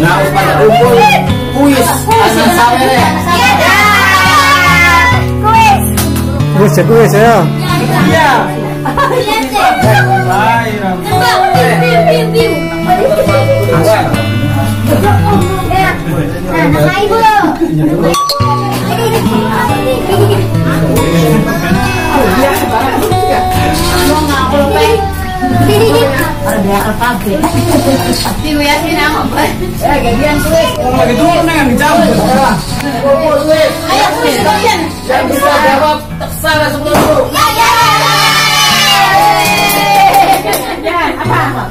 Nah, pada kuis asal ya. Kuis ya, kuis ya. Iya. Lagi dulu nih yang jam. Kumpul kuis. Ayo kalian. Yang bisa jawab terserah.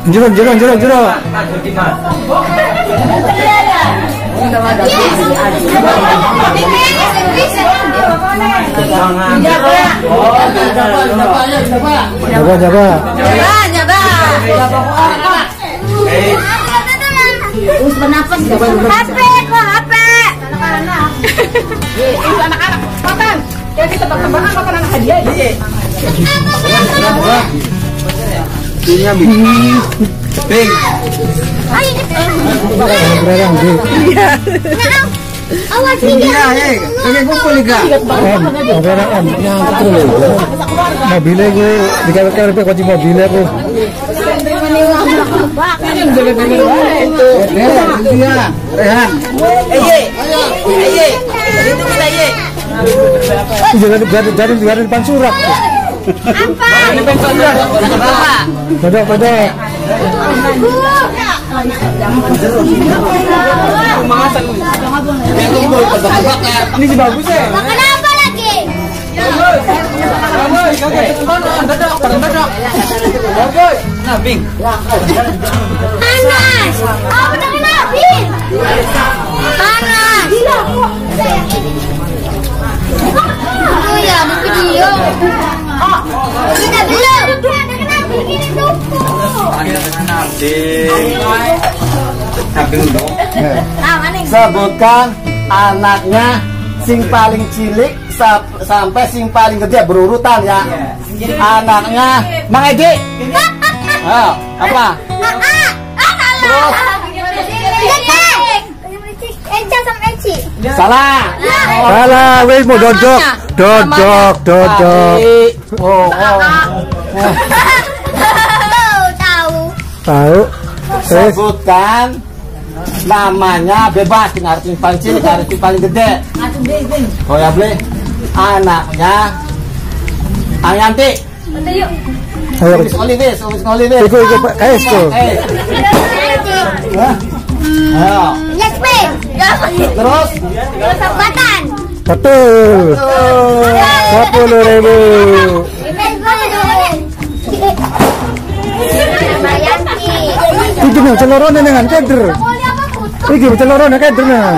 Jurang, jurang, jurang, jurang. Jaga, jaga. HP kok HP. Ping. Ayo cepat. Berang, di. Awas ini. Iya, kumpul. Nyangkut. Mobilnya gue, kunci mobilnya gue. Iya, depan surat. Ini pensiun Yang ini sih bagus ya. Makan apa lagi? Nah. Panas. Oh, udah kena Bin. Panas. Oh ya. Oh, kita belum. Kena? Sebutkan anaknya sing paling cilik sa- sampai sing paling gede berurutan ya. Anaknya Mang Edi. Ayo, apa? Terus. Eca sama Eci. Salah. Salah, weh mau dodok. Dodok, dodok. Oh, oh. Tahu, tahu. Sebutkan namanya bebas dengan arti paling cilik, arti paling gede. Oh ya, boleh. Anaknya Anyanti. ayo. Wis Olivis, wis Olivis. Ikut, ikut, Pak. Kais tuh. Ayo. Yasmin. Terus Batan. Betul. Sepuluh ribu. Iki nih, celorone dengan keder. Iki celorone keder nah.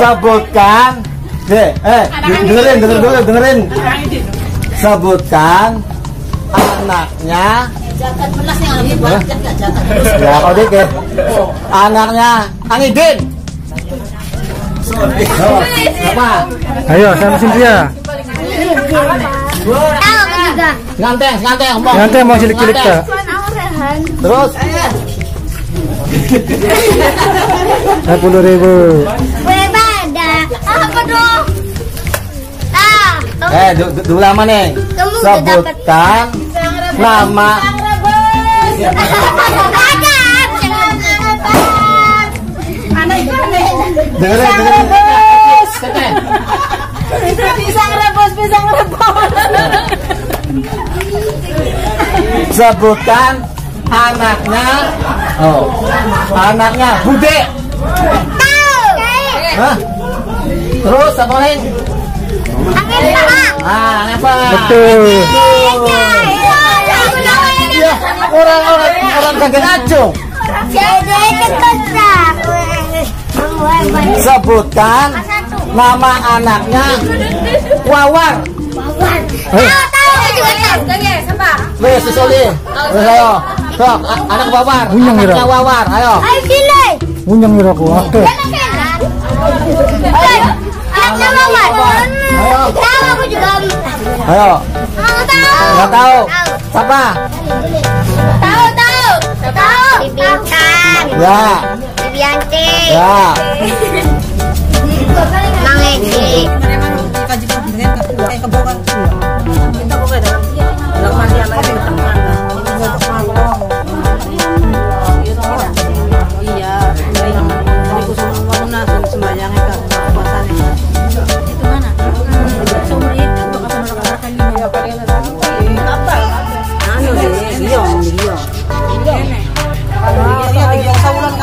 sebutkan deh eh dengerin dengerin dengerin dengerin. Sebutkan anaknya. Ya kau dikit anaknya. Angidin Oh, apa? Ayo, sama Cynthia. Nganteng nganteng ngomong Nanti mau cilik-cilik terus Sepuluh ribu. Berbeda. Apa dong? Ah, eh du, du, dulu lama nih Kamu udah dapat. sebutkan nama Pisang rebus, pisang rebus. sebutkan anaknya oh anaknya Bude Tahu. Hah? terus apa lain Angin paha. ah apa Betul. Tahu nama Ujung. Jadi kekosak. Sebutkan nama anaknya Wawar. Tahu tahu aku juga tahu. Wes susuli. Wes ayo. Anak Wawar. Unyang, Ira. Anaknya Wawar. Ayo. Ayo sini. Unyang ngira ko. Oke. Anaknya Mawar. Tahu aku juga. Ayo. Tahu tahu. Enggak tahu. Siapa? Tahu tahu. Tahu. Bintang. Ya. Bibianti. Ya. Mang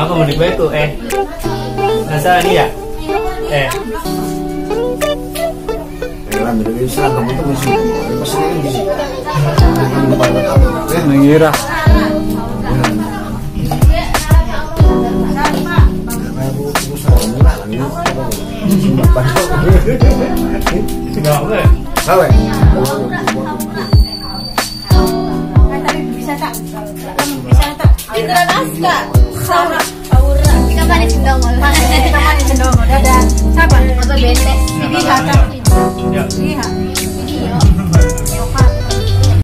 Ako mo di ko eh. Nasa niya? Eh. Nangira. Tidak apa. Indra Naska. Sama. Aura. Ikaw masanya cendongol masanya kita makan cendongol dadah siapa atau bentes lihat lihat